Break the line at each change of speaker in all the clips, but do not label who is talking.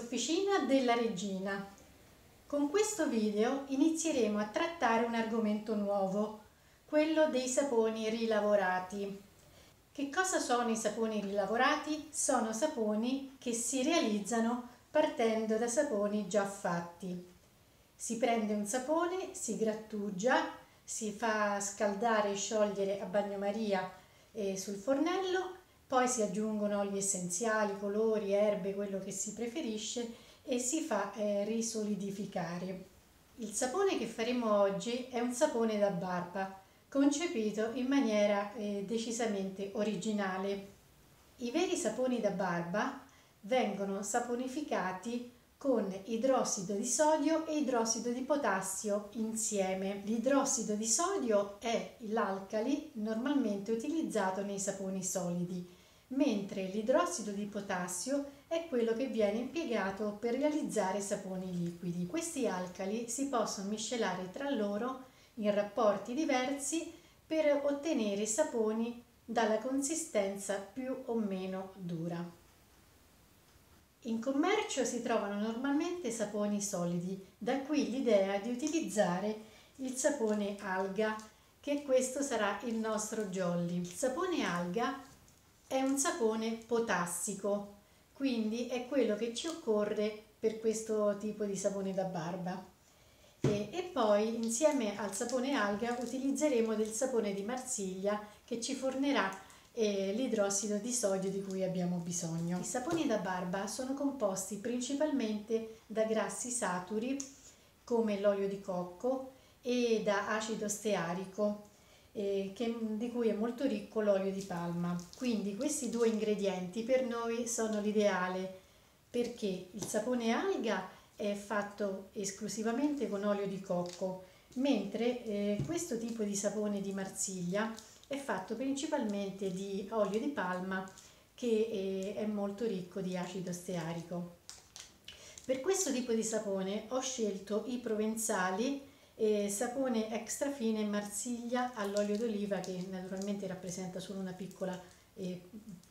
dall'Officina della Regina. Con questo video inizieremo a trattare un argomento nuovo, quello dei saponi rilavorati. Che cosa sono i saponi rilavorati? Sono saponi che si realizzano partendo da saponi già fatti. Si prende un sapone, si grattugia, si fa scaldare e sciogliere a bagnomaria eh, sul fornello poi si aggiungono oli essenziali, colori, erbe, quello che si preferisce e si fa eh, risolidificare. Il sapone che faremo oggi è un sapone da barba, concepito in maniera eh, decisamente originale. I veri saponi da barba vengono saponificati con idrossido di sodio e idrossido di potassio insieme. L'idrossido di sodio è l'alcali normalmente utilizzato nei saponi solidi mentre l'idrossido di potassio è quello che viene impiegato per realizzare saponi liquidi. Questi alcali si possono miscelare tra loro in rapporti diversi per ottenere saponi dalla consistenza più o meno dura. In commercio si trovano normalmente saponi solidi, da qui l'idea di utilizzare il sapone alga, che questo sarà il nostro jolly. Il sapone alga è un sapone potassico, quindi è quello che ci occorre per questo tipo di sapone da barba. E, e, poi insieme al sapone alga utilizzeremo del sapone di Marsiglia che ci fornirà eh, l'idrossido di sodio di cui abbiamo bisogno. I saponi da barba sono composti principalmente da grassi saturi come l'olio di cocco e da acido stearico eh, che, di cui è molto ricco l'olio di palma. Quindi questi due ingredienti per noi sono l'ideale perché il sapone alga è fatto esclusivamente con olio di cocco, mentre eh, questo tipo di sapone di Marsiglia è fatto principalmente di olio di palma che eh, è molto ricco di acido stearico. Per questo tipo di sapone ho scelto i provenzali e sapone extra fine Marsiglia all'olio d'oliva che naturalmente rappresenta solo una piccola eh,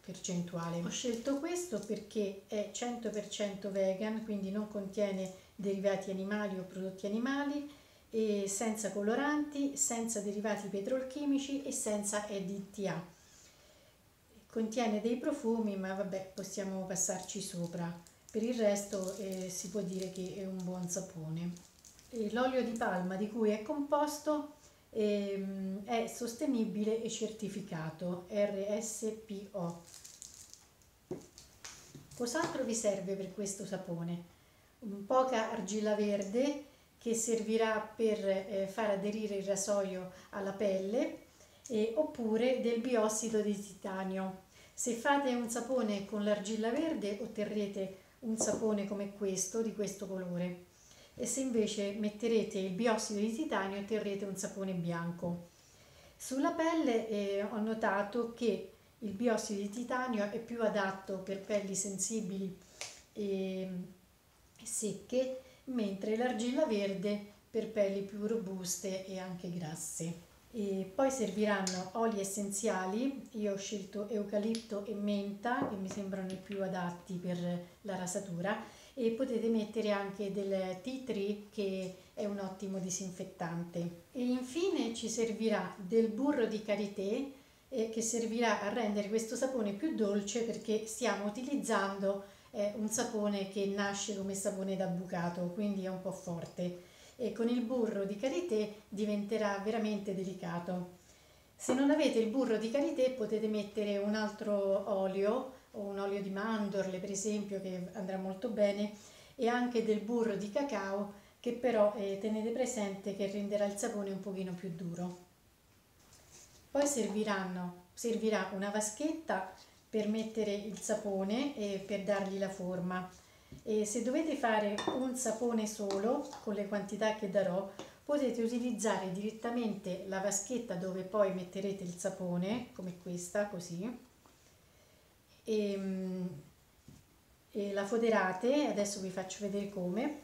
percentuale. Ho scelto questo perché è 100% vegan, quindi non contiene derivati animali o prodotti animali, senza coloranti, senza derivati petrolchimici e senza EDTA. Contiene dei profumi, ma vabbè, possiamo passarci sopra. Per il resto eh, si può dire che è un buon sapone l'olio di palma di cui è composto ehm, è sostenibile e certificato RSPO. Cos'altro vi serve per questo sapone? Un poca argilla verde che servirà per eh, far aderire il rasoio alla pelle eh, oppure del biossido di titanio. Se fate un sapone con l'argilla verde otterrete un sapone come questo, di questo colore e se invece metterete il biossido di titanio otterrete un sapone bianco. Sulla pelle eh, ho notato che il biossido di titanio è più adatto per pelli sensibili e secche, mentre l'argilla verde per pelli più robuste e anche grasse. E poi serviranno oli essenziali, io ho scelto eucalipto e menta che mi sembrano i più adatti per la rasatura e potete mettere anche del tea tree che è un ottimo disinfettante. E infine ci servirà del burro di karité eh, che servirà a rendere questo sapone più dolce perché stiamo utilizzando eh, un sapone che nasce come sapone da bucato, quindi è un po' forte. E con il burro di karité diventerà veramente delicato. Se non avete il burro di karité potete mettere un altro olio o un olio di mandorle per esempio che andrà molto bene e anche del burro di cacao che però eh, tenete presente che renderà il sapone un pochino più duro. Poi servirà una vaschetta per mettere il sapone e per dargli la forma. E se dovete fare un sapone solo con le quantità che darò potete utilizzare direttamente la vaschetta dove poi metterete il sapone come questa così e, ehm, e la foderate, adesso vi faccio vedere come,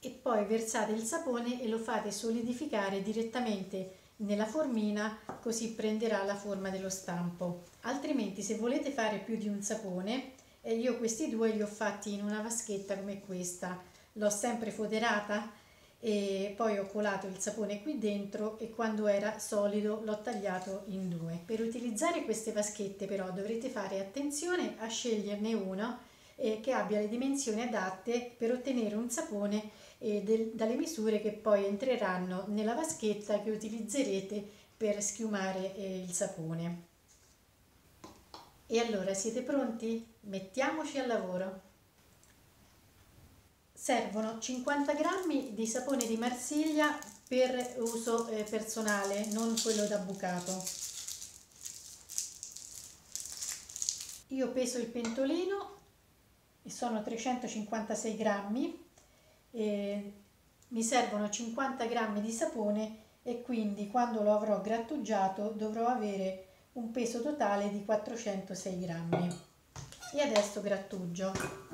e poi versate il sapone e lo fate solidificare direttamente nella formina così prenderà la forma dello stampo. Altrimenti se volete fare più di un sapone e io questi due li ho fatti in una vaschetta come questa l'ho sempre foderata e poi ho colato il sapone qui dentro e quando era solido l'ho tagliato in due. Per utilizzare queste vaschette però dovrete fare attenzione a sceglierne uno eh, che abbia le dimensioni adatte per ottenere un sapone eh, del, dalle misure che poi entreranno nella vaschetta che utilizzerete per schiumare eh, il sapone. E allora siete pronti? Mettiamoci al lavoro! Servono 50 g di sapone di Marsiglia per uso eh, personale, non quello da bucato. Io peso il pentolino e sono 356 grammi. Mi servono 50 g di sapone e quindi quando lo avrò grattugiato dovrò avere un peso totale di 406 grammi. E adesso grattugio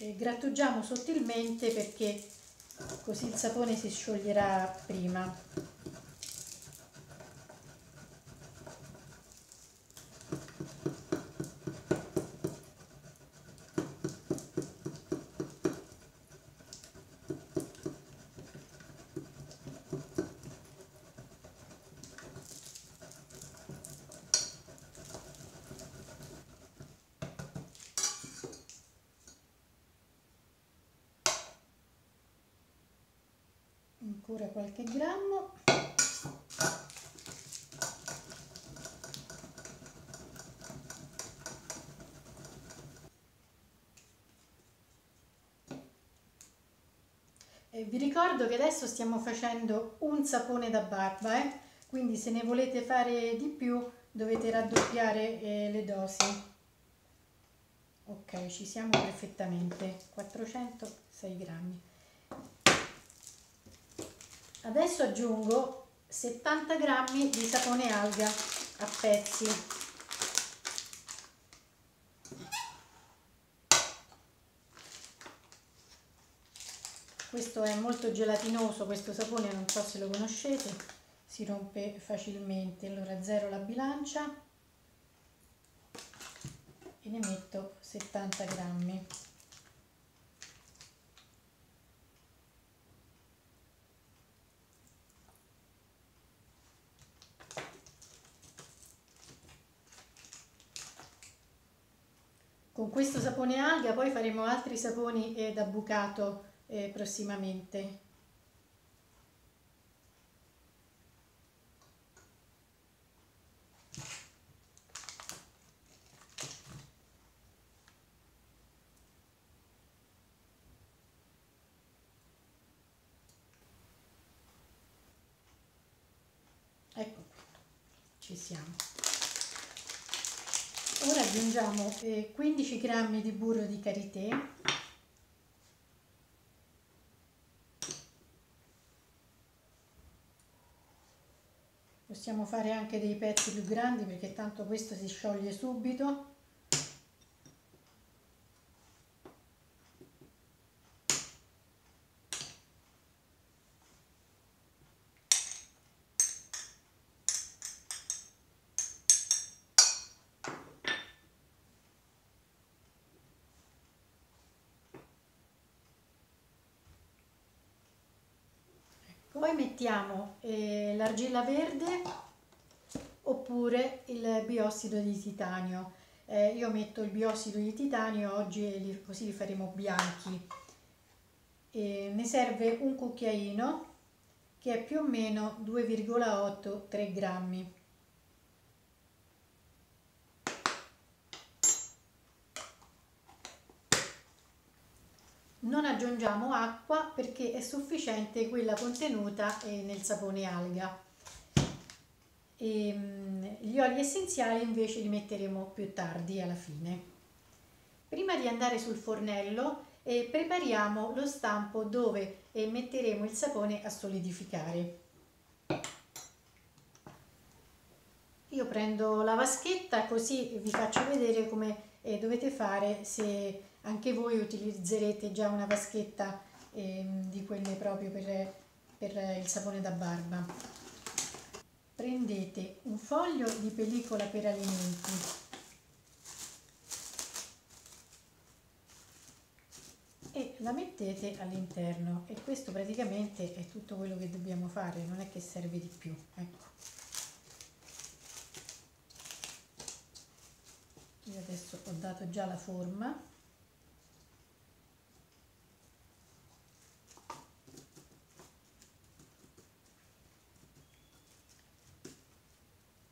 eh, grattugiamo sottilmente perché così il sapone si scioglierà prima ancora qualche grammo E vi ricordo che adesso stiamo facendo un sapone da barba, eh? quindi se ne volete fare di più dovete raddoppiare eh, le dosi. Ok, ci siamo perfettamente, 406 grammi. Adesso aggiungo 70 g di sapone alga a pezzi. Questo è molto gelatinoso, questo sapone, non so se lo conoscete, si rompe facilmente. Allora zero la bilancia e ne metto 70 grammi. Con questo sapone alga poi faremo altri saponi da bucato eh, prossimamente. Ecco, ci siamo. Ora aggiungiamo eh, 15 g di burro di karité. Possiamo fare anche dei pezzi più grandi perché tanto questo si scioglie subito Poi mettiamo eh, l'argilla verde oppure il biossido di titanio. Eh, io metto il biossido di titanio, oggi li, così li faremo bianchi. E ne serve un cucchiaino che è più o meno 2,8-3 grammi. Non aggiungiamo acqua perché è sufficiente quella contenuta eh, nel sapone alga. E, ehm, gli oli essenziali invece li metteremo più tardi alla fine. Prima di andare sul fornello eh, prepariamo lo stampo dove eh, metteremo il sapone a solidificare. Io prendo la vaschetta così vi faccio vedere come eh, dovete fare se anche voi utilizzerete già una vaschetta eh, di quelle proprio per, per il sapone da barba. Prendete un foglio di pellicola per alimenti, e la mettete all'interno. E questo praticamente è tutto quello che dobbiamo fare non è che serve di più ecco. Dato già la forma.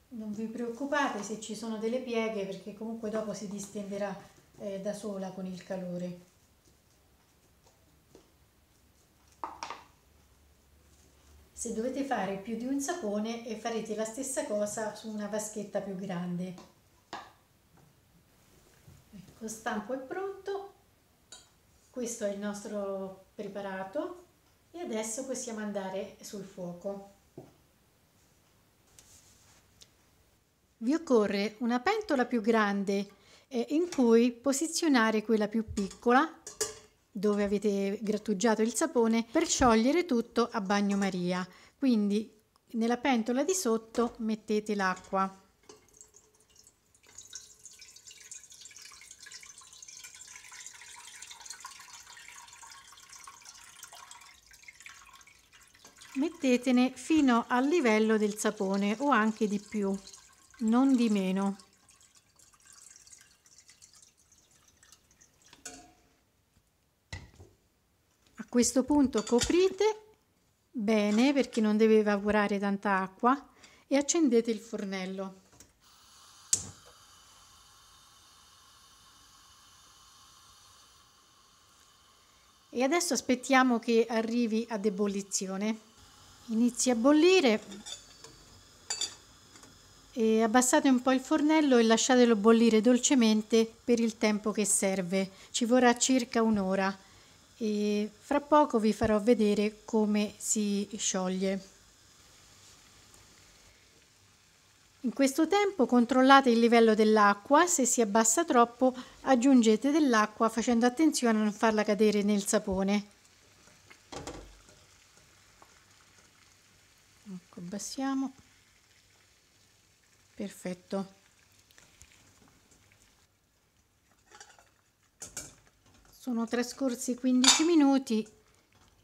Non vi preoccupate se ci sono delle pieghe perché comunque dopo si distenderà eh, da sola con il calore. Se dovete fare più di un sapone farete la stessa cosa su una vaschetta più grande. Ecco, stampo è pronto. Questo è il nostro preparato e adesso possiamo andare sul fuoco. Vi occorre una pentola più grande eh, in cui posizionare quella più piccola dove avete grattugiato il sapone per sciogliere tutto a bagnomaria. Quindi nella pentola di sotto mettete l'acqua. Mettetene fino al livello del sapone o anche di più, non di meno. questo punto coprite bene perché non deve evaporare tanta acqua e accendete il fornello. E adesso aspettiamo che arrivi ad ebollizione. Inizia a bollire e abbassate un po' il fornello e lasciatelo bollire dolcemente per il tempo che serve. Ci vorrà circa un'ora e fra poco vi farò vedere come si scioglie. In questo tempo controllate il livello dell'acqua, se si abbassa troppo aggiungete dell'acqua facendo attenzione a non farla cadere nel sapone. Ecco, abbassiamo. Perfetto. sono trascorsi 15 minuti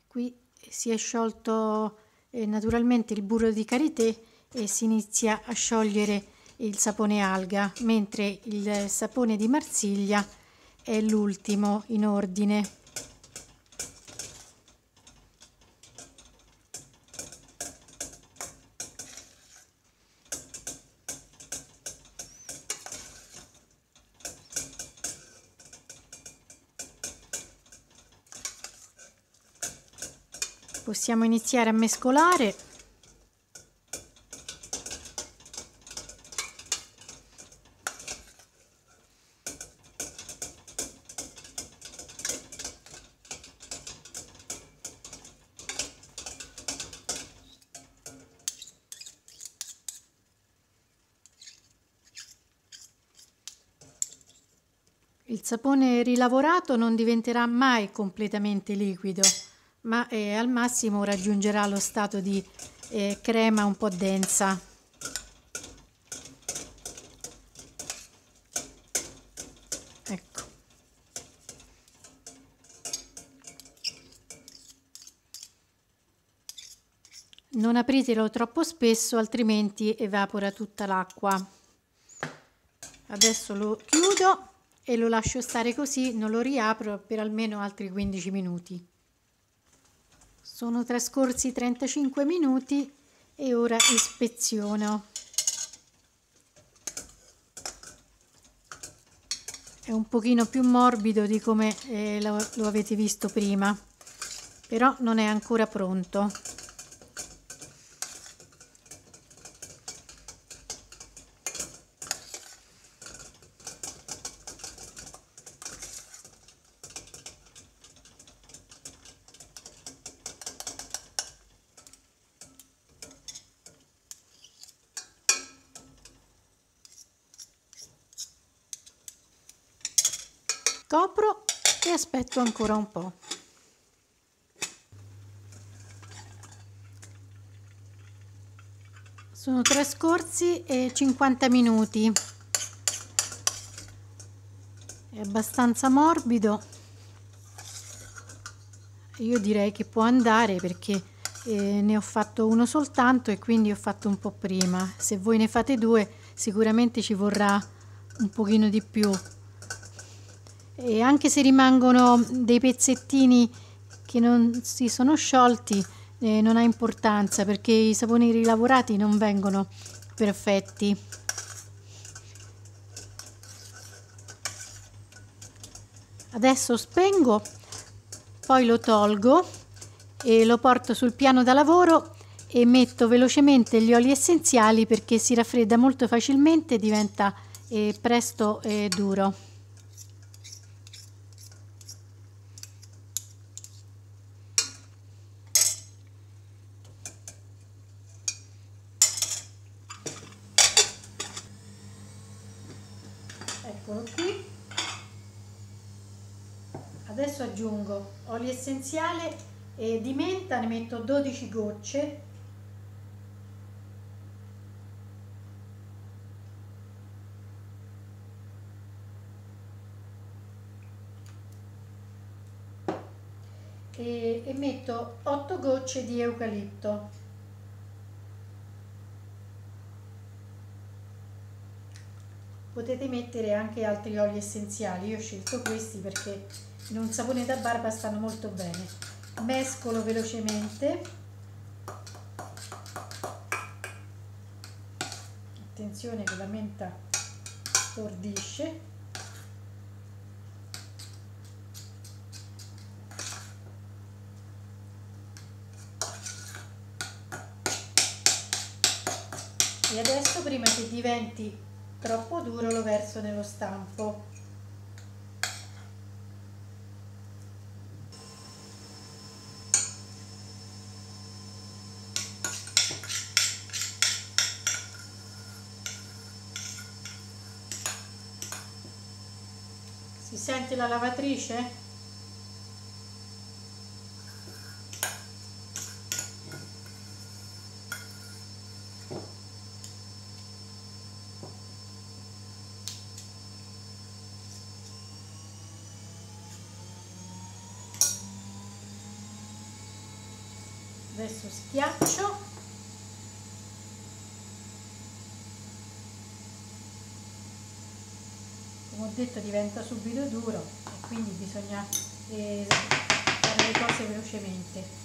qui si è sciolto eh, naturalmente il burro di karité e si inizia a sciogliere il sapone alga mentre il sapone di Marsiglia è l'ultimo in ordine possiamo iniziare a mescolare. Il sapone rilavorato non diventerà mai completamente liquido ma eh, al massimo raggiungerà lo stato di eh, crema un po' densa. Ecco. Non apritelo troppo spesso altrimenti evapora tutta l'acqua. Adesso lo chiudo e lo lascio stare così, non lo riapro per almeno altri 15 minuti. Sono trascorsi 35 minuti e ora ispeziono. È un pochino più morbido di come eh, lo, lo avete visto prima, però non è ancora pronto. Copro e aspetto ancora un po'. Sono trascorsi 50 minuti. È abbastanza morbido. io direi che può andare perché eh, ne ho fatto uno soltanto e quindi ho fatto un po' prima. Se voi ne fate due sicuramente ci vorrà un pochino di più. E anche se rimangono dei pezzettini che non si sono sciolti eh, non ha importanza perché i saponi rilavorati non vengono perfetti. Adesso spengo, poi lo tolgo e lo porto sul piano da lavoro e metto velocemente gli oli essenziali perché si raffredda molto facilmente e diventa eh, presto eh, duro. Eccolo qui. Adesso aggiungo olio essenziale e di menta, ne metto 12 gocce. E, metto 8 gocce di eucalipto. Potete mettere anche altri oli essenziali. Io ho scelto questi perché in un sapone da barba stanno molto bene. Mescolo velocemente. Attenzione che la menta stordisce. E adesso prima che diventi troppo duro lo verso nello stampo si sente la lavatrice? Adesso schiaccio. Come ho detto diventa subito duro e quindi bisogna eh, fare le cose velocemente.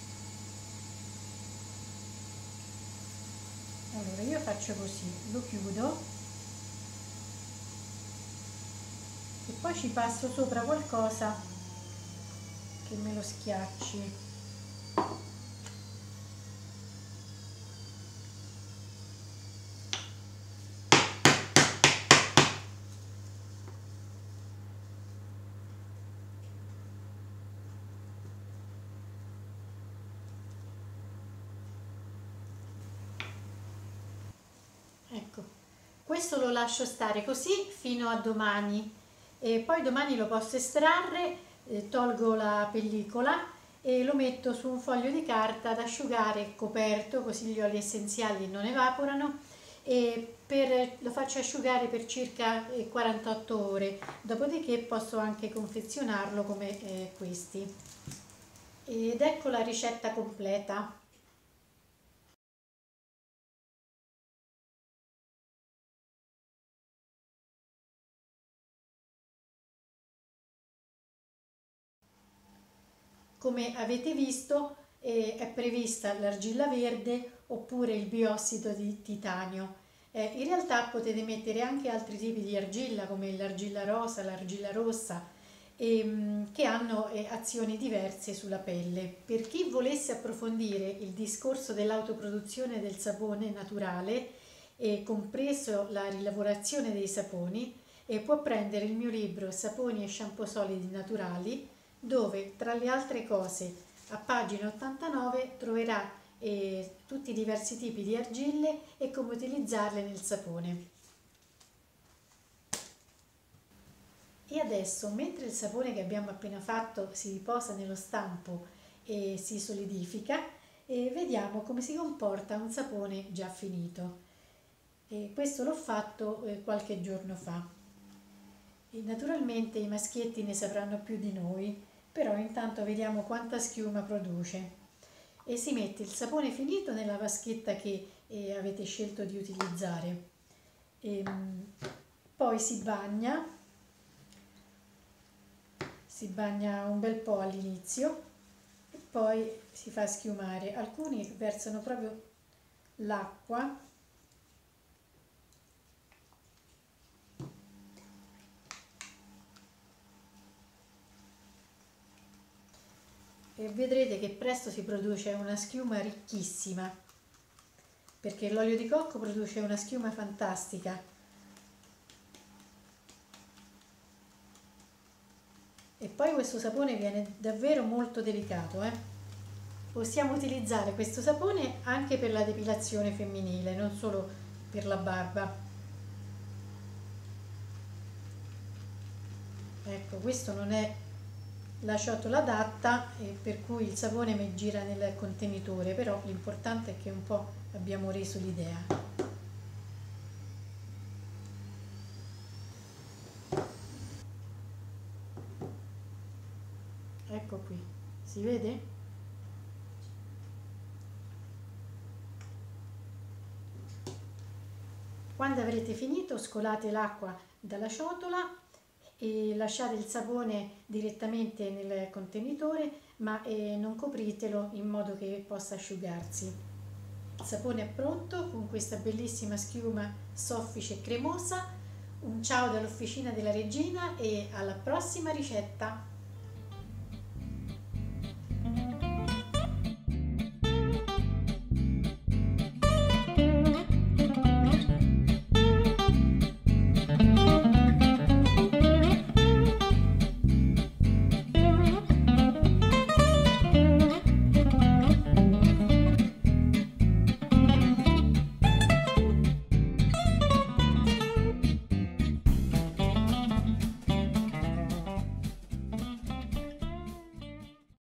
Allora io faccio così lo chiudo. E poi ci passo sopra qualcosa che me lo schiacci ecco questo lo lascio stare così fino a domani. E poi domani lo posso estrarre eh, tolgo la pellicola e lo metto su un foglio di carta ad asciugare coperto così gli oli essenziali non evaporano e per, lo faccio asciugare per circa 48 eh, ore. Dopodiché posso anche confezionarlo come eh, questi. Ed ecco la ricetta completa Come avete visto eh, è prevista l'argilla verde oppure il biossido di titanio. Eh, in realtà potete mettere anche altri tipi di argilla come l'argilla rosa, l'argilla rossa ehm, che hanno eh, azioni diverse sulla pelle. Per chi volesse approfondire il discorso dell'autoproduzione del sapone naturale, e compreso la rilavorazione dei saponi, può prendere il mio libro Saponi e shampoo solidi naturali dove tra le altre cose a pagina 89 troverà eh, tutti i diversi tipi di argille e come utilizzarle nel sapone. E adesso, mentre il sapone che abbiamo appena fatto si riposa nello stampo e si solidifica, eh, vediamo come si comporta un sapone già finito. E questo l'ho fatto eh, qualche giorno fa. E naturalmente i maschietti ne sapranno più di noi però intanto vediamo quanta schiuma produce. E si mette il sapone finito nella vaschetta che eh, avete scelto di utilizzare. E, ehm, poi si bagna. Si bagna un bel po' all'inizio e poi si fa schiumare. Alcuni versano proprio l'acqua e vedrete che presto si produce una schiuma ricchissima. Perché l'olio di cocco produce una schiuma fantastica. E poi questo sapone viene davvero molto delicato eh? possiamo utilizzare questo sapone anche per la depilazione femminile non solo per la barba. Ecco questo non è la ciotola adatta per cui il sapone mi gira nel contenitore però l'importante è che un po' abbiamo reso l'idea ecco qui si vede? quando avrete finito scolate l'acqua dalla ciotola e lasciate il sapone direttamente nel contenitore ma eh, non copritelo in modo che possa asciugarsi. Il sapone è pronto con questa bellissima schiuma soffice e cremosa. Un ciao dall'officina della regina e alla prossima ricetta!